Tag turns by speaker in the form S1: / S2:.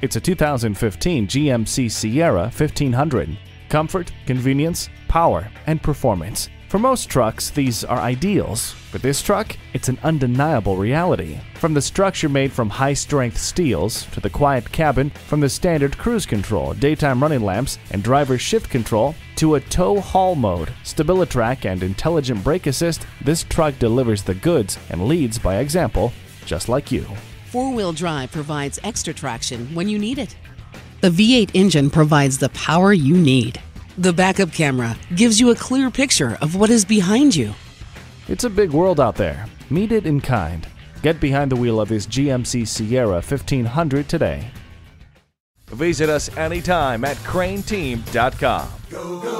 S1: It's a 2015 GMC Sierra 1500. Comfort, convenience, power, and performance. For most trucks, these are ideals. For this truck, it's an undeniable reality. From the structure made from high strength steels, to the quiet cabin, from the standard cruise control, daytime running lamps, and driver shift control, to a tow haul mode, StabiliTrak, and intelligent brake assist, this truck delivers the goods and leads by example, just like you.
S2: Four wheel drive provides extra traction when you need it. The V8 engine provides the power you need. The backup camera gives you a clear picture of what is behind you.
S1: It's a big world out there. Meet it in kind. Get behind the wheel of this GMC Sierra 1500 today. Visit us anytime at crainteam.com.
S3: Go, go.